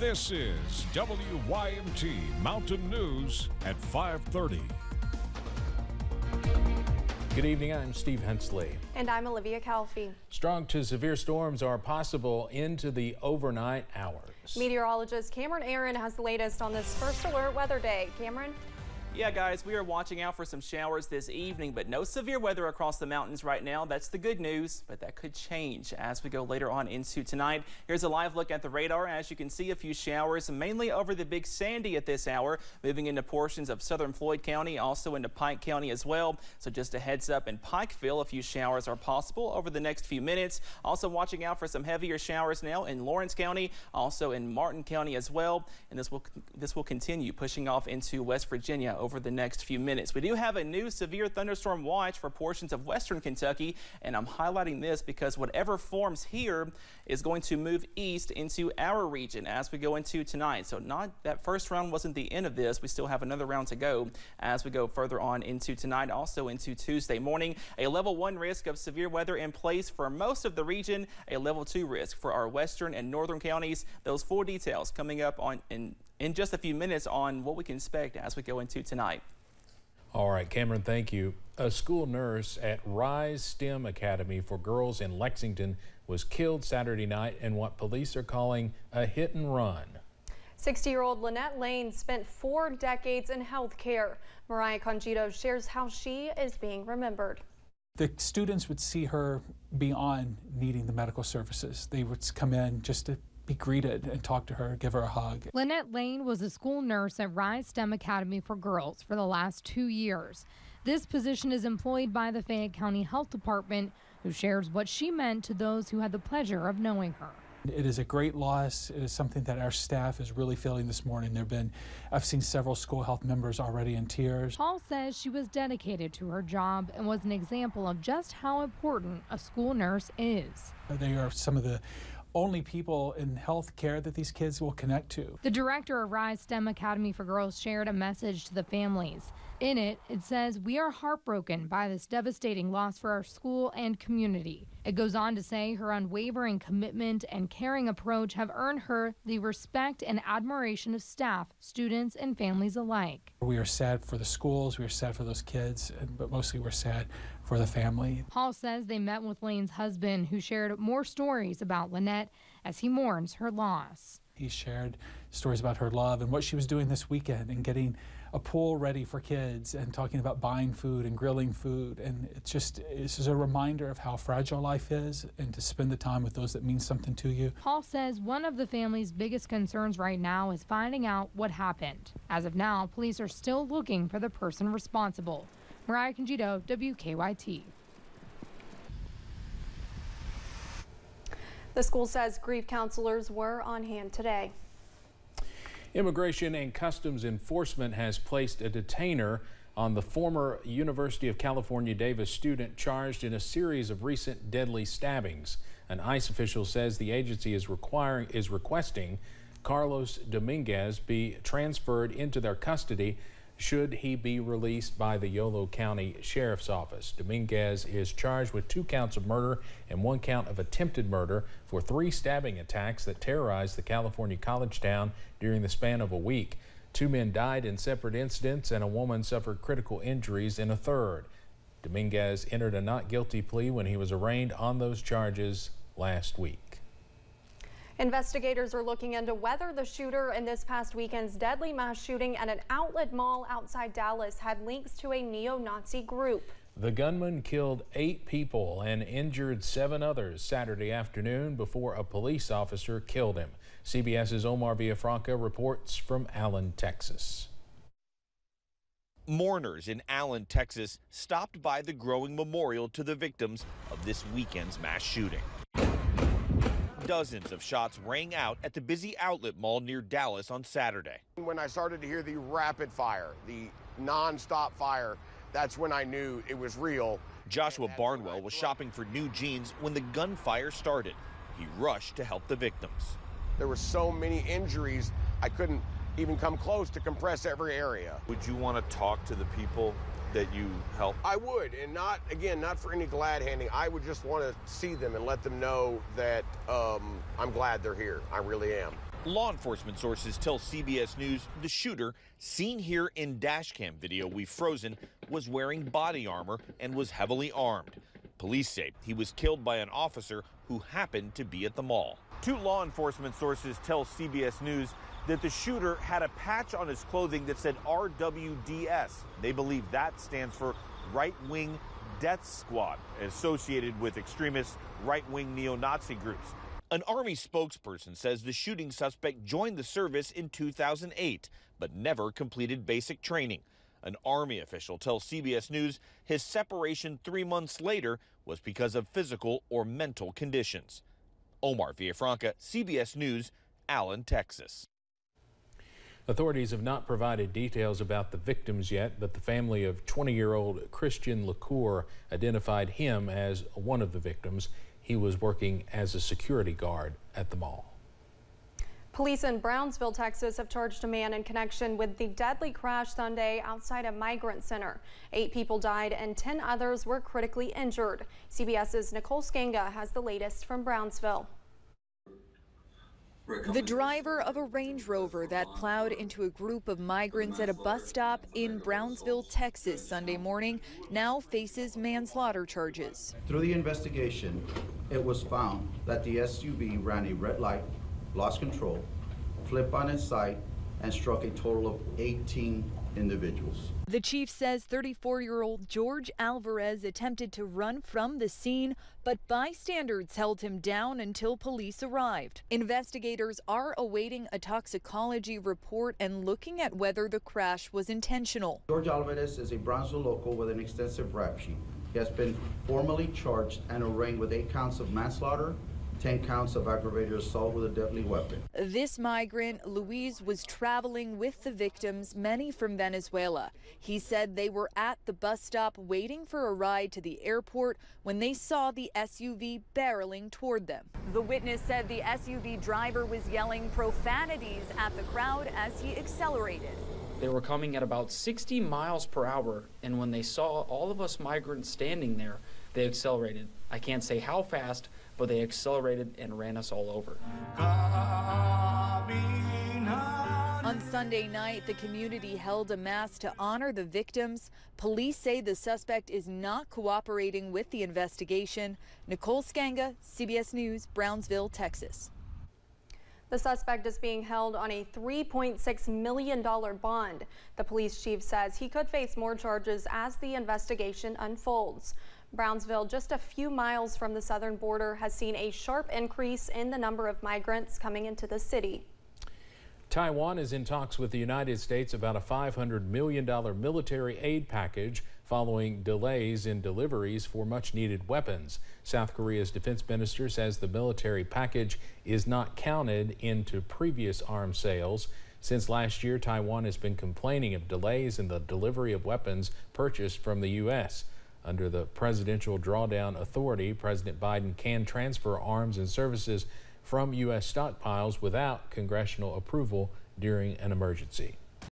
This is WYMT Mountain News at 530. Good evening, I'm Steve Hensley. And I'm Olivia Calfee. Strong to severe storms are possible into the overnight hours. Meteorologist Cameron Aaron has the latest on this first alert weather day. Cameron? Yeah, guys, we are watching out for some showers this evening, but no severe weather across the mountains right now. That's the good news, but that could change as we go later on into tonight. Here's a live look at the radar. As you can see, a few showers, mainly over the Big Sandy at this hour, moving into portions of southern Floyd County, also into Pike County as well. So just a heads up in Pikeville, a few showers are possible over the next few minutes. Also watching out for some heavier showers now in Lawrence County, also in Martin County as well. And this will this will continue pushing off into West Virginia over the next few minutes. We do have a new severe thunderstorm watch for portions of western Kentucky, and I'm highlighting this because whatever forms here is going to move east into our region as we go into tonight. So not that first round wasn't the end of this. We still have another round to go as we go further on into tonight, also into Tuesday morning. A level one risk of severe weather in place for most of the region, a level two risk for our western and northern counties. Those full details coming up on in in just a few minutes on what we can expect as we go into tonight. All right, Cameron, thank you. A school nurse at Rise STEM Academy for Girls in Lexington was killed Saturday night in what police are calling a hit and run. 60-year-old Lynette Lane spent four decades in health care. Mariah Congito shares how she is being remembered. The students would see her beyond needing the medical services. They would come in just to be greeted and talk to her, give her a hug. Lynette Lane was a school nurse at Rise STEM Academy for Girls for the last two years. This position is employed by the Fayette County Health Department, who shares what she meant to those who had the pleasure of knowing her. It is a great loss. It is something that our staff is really feeling this morning. There've been, I've seen several school health members already in tears. Paul says she was dedicated to her job and was an example of just how important a school nurse is. They are some of the only people in health care that these kids will connect to. The director of Rise STEM Academy for Girls shared a message to the families. In it, it says, We are heartbroken by this devastating loss for our school and community. It goes on to say her unwavering commitment and caring approach have earned her the respect and admiration of staff, students, and families alike. We are sad for the schools, we are sad for those kids, but mostly we're sad for the family. Paul says they met with Lane's husband, who shared more stories about Lynette as he mourns her loss. He shared stories about her love and what she was doing this weekend and getting a pool ready for kids and talking about buying food and grilling food. And it's just, this is a reminder of how fragile life is and to spend the time with those that mean something to you. Paul says one of the family's biggest concerns right now is finding out what happened. As of now, police are still looking for the person responsible. Mariah Congito, WKYT. The school says grief counselors were on hand today. Immigration and Customs Enforcement has placed a detainer on the former University of California Davis student charged in a series of recent deadly stabbings. An ICE official says the agency is requiring is requesting Carlos Dominguez be transferred into their custody should he be released by the Yolo County Sheriff's Office. Dominguez is charged with two counts of murder and one count of attempted murder for three stabbing attacks that terrorized the California college town during the span of a week. Two men died in separate incidents and a woman suffered critical injuries in a third. Dominguez entered a not guilty plea when he was arraigned on those charges last week. Investigators are looking into whether the shooter in this past weekend's deadly mass shooting at an outlet mall outside Dallas had links to a neo-Nazi group. The gunman killed eight people and injured seven others Saturday afternoon before a police officer killed him. CBS's Omar Villafranca reports from Allen, Texas. Mourners in Allen, Texas stopped by the growing memorial to the victims of this weekend's mass shooting. Dozens of shots rang out at the busy outlet mall near Dallas on Saturday. When I started to hear the rapid fire, the nonstop fire, that's when I knew it was real. Joshua Barnwell was shopping for new jeans when the gunfire started. He rushed to help the victims. There were so many injuries, I couldn't even come close to compress every area. Would you want to talk to the people that you help? I would, and not, again, not for any glad handing. I would just want to see them and let them know that um, I'm glad they're here. I really am. Law enforcement sources tell CBS News the shooter, seen here in dashcam video we've frozen, was wearing body armor and was heavily armed. Police say he was killed by an officer who happened to be at the mall. Two law enforcement sources tell CBS News that the shooter had a patch on his clothing that said RWDS. They believe that stands for Right Wing Death Squad, associated with extremist right wing neo Nazi groups. An Army spokesperson says the shooting suspect joined the service in 2008, but never completed basic training. An Army official tells CBS News his separation three months later was because of physical or mental conditions. Omar Villafranca, CBS News, Allen, Texas. Authorities have not provided details about the victims yet, but the family of 20 year old Christian LaCour identified him as one of the victims. He was working as a security guard at the mall. Police in Brownsville, Texas have charged a man in connection with the deadly crash Sunday outside a migrant center. Eight people died and 10 others were critically injured. CBS's Nicole Sganga has the latest from Brownsville. The driver of a Range Rover that plowed into a group of migrants at a bus stop in Brownsville, Texas Sunday morning now faces manslaughter charges. Through the investigation, it was found that the SUV ran a red light, lost control, flipped on its side, and struck a total of 18 individuals. The chief says 34 year old George Alvarez attempted to run from the scene, but bystanders held him down until police arrived. Investigators are awaiting a toxicology report and looking at whether the crash was intentional. George Alvarez is a Brownsville local with an extensive rap sheet. He has been formally charged and arraigned with eight counts of manslaughter, 10 counts of aggravated assault with a deadly weapon. This migrant, Luis, was traveling with the victims, many from Venezuela. He said they were at the bus stop waiting for a ride to the airport when they saw the SUV barreling toward them. The witness said the SUV driver was yelling profanities at the crowd as he accelerated. They were coming at about 60 miles per hour, and when they saw all of us migrants standing there, they accelerated. I can't say how fast, but they accelerated and ran us all over. On Sunday night, the community held a mass to honor the victims. Police say the suspect is not cooperating with the investigation. Nicole Sganga, CBS News, Brownsville, Texas. The suspect is being held on a $3.6 million bond. The police chief says he could face more charges as the investigation unfolds. Brownsville, just a few miles from the southern border, has seen a sharp increase in the number of migrants coming into the city. Taiwan is in talks with the United States about a $500 million military aid package following delays in deliveries for much needed weapons. South Korea's defense minister says the military package is not counted into previous arms sales. Since last year, Taiwan has been complaining of delays in the delivery of weapons purchased from the U.S. Under the Presidential Drawdown Authority, President Biden can transfer arms and services from U.S. stockpiles without congressional approval during an emergency.